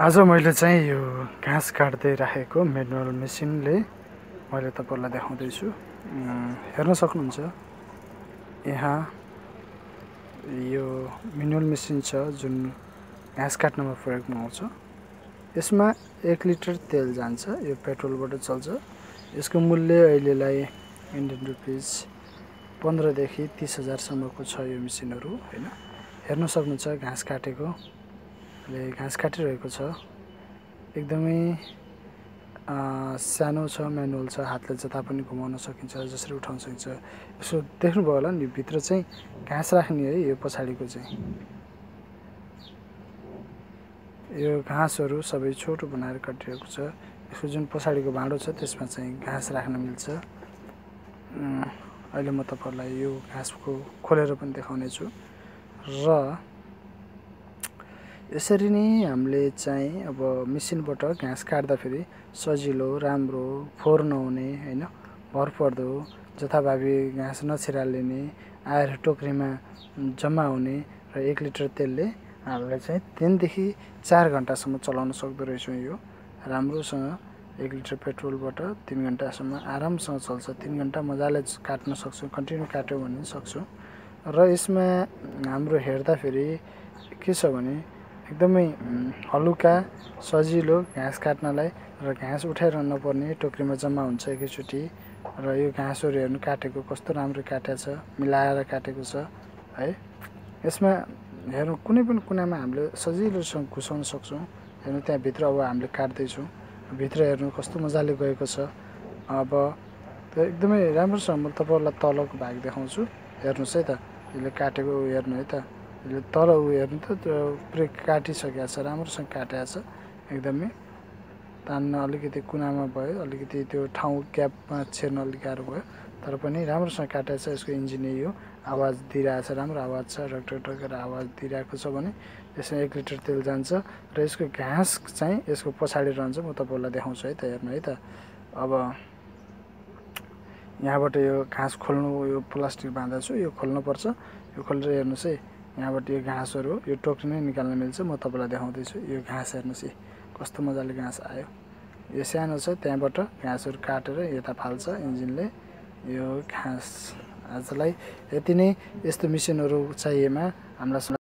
आज मैले चाहिँ यो घाँस काट्दै राखेको मेनुअल मेसिनले मैले तपाईँहरूलाई देखाउँदैछु। हेर्न सक्नुहुन्छ। यहाँ यो मेनुअल मेसिन छ जुन घाँस काट्नमा प्रयोगमा आउँछ। यसमा एक लिटर तेल जान्छ यो पेट्रोलबाट चल्छ। यसको मूल्य अहिलेलाई इन्डियन रुपिज पन्ध्रदेखि तिस हजारसम्मको छ यो मेसिनहरू होइन? हेर्न सक्नुहुन्छ घाँस काटेको ले घाँस काटिरहेको छ। एकदमै सानो छ म्यानुअल छ हातले जता पनि घुमाउन सकिन्छ जसरी उठाउन सकिन्छ। यसो देख्नुभयो होला नि भित्र चाहिँ घाँस राख्ने है यो पछाडिको चाहिँ। यो घाँसहरू सबै छोटो बनाएर काटिरहेको छ। यसको जुन पछाडिको भाँडो छ त्यसमा चाहिँ घाँस राख्न मिल्छ। अहिले म तपाईँहरूलाई यो घाँसको खोलेर पनि देखाउनेछु। र यसरी नै हामीले चाहिँ अब मेसिनबाट घाँस काट्दाखेरि सजिलो राम्रो फोहोर नहुने होइन? भरपर्दो जथाभावी घाँस नछिरालिने आएर टोक्रीमा जम्मा हुने र एक लिटर तेलले हामीले चाहिँ तिनदेखि चार घन्टासम्म चलाउन सक्दो रहेछौँ यो। राम्रोसँग एक लिटर पेट्रोलबाट तिन घन्टासम्म आरामसँग चल्छ। तिन घन्टा मजाले काट्न सक्छौँ कन्टिन्यू काट्यो भने सक्छौँ। र यसमा हाम्रो हेर्दाखेरि के छ भने एकदमै हलुका सजिलो घाँस काट्नलाई र घाँस उठाएर नपर्ने टोक्रीमा जम्मा हुन्छ एकैचोटि र यो घाँसहरू हेर्नु काटेको कस्तो राम्रो काटेको छ मिलाएर काटेको छ है। यसमा हेर्नु कुनै पनि कुनामा हामीले सजिलोसँग घुसाउन सक्छौँ। हेर्नु त्यहाँभित्र अब हामीले काट्दैछौँ। भित्र हेर्नु कस्तो मजाले गएको छ। अब एकदमै राम्रोसँग म तपाईँहरूलाई तलको भाग देखाउँछु। हेर्नुहोस् है त। यसले काटेको हेर्नु है त। तल ऊ हेर्नु त त्यो पुरै काटिसकेको छ राम्रोसँग काटेको छ एकदमै। तान्न अलिकति कुनामा भयो अलिकति त्यो ठाउँ ग्यापमा छेर्न अलिक गाह्रो भयो तर पनि राम्रोसँग काटेको छ यसको इन्जिन यो। आवाज दिइरहेको छ राम्रो आवाज छ टकेर आवाज दिइरहेको छ भने यसमा एक लिटर तेल जान्छ र यसको घाँस चाहिँ यसको पछाडि रहन्छ। म तपाईँहरूलाई देखाउँछु है त हेर्नु है त। अब यहाँबाट यो घाँस खोल्नु यो प्लास्टिक बाँधेको छु यो खोल्नुपर्छ। यो खोलेर हेर्नुहोस् है। यहाँबाट यो घाँसहरू यो टोक्री नै निकाल्न मिल्छ। म तपाईँलाई देखाउँदैछु। यो घाँस हेर्नुहोस् है कस्तो मजाले घाँस आयो। यो सानो छ त्यहाँबाट घाँसहरू काटेर यता फाल्छ इन्जिनले। यो घाँस आजलाई यति नै। यस्तो मिसिनहरू चाहिएमा हामीलाई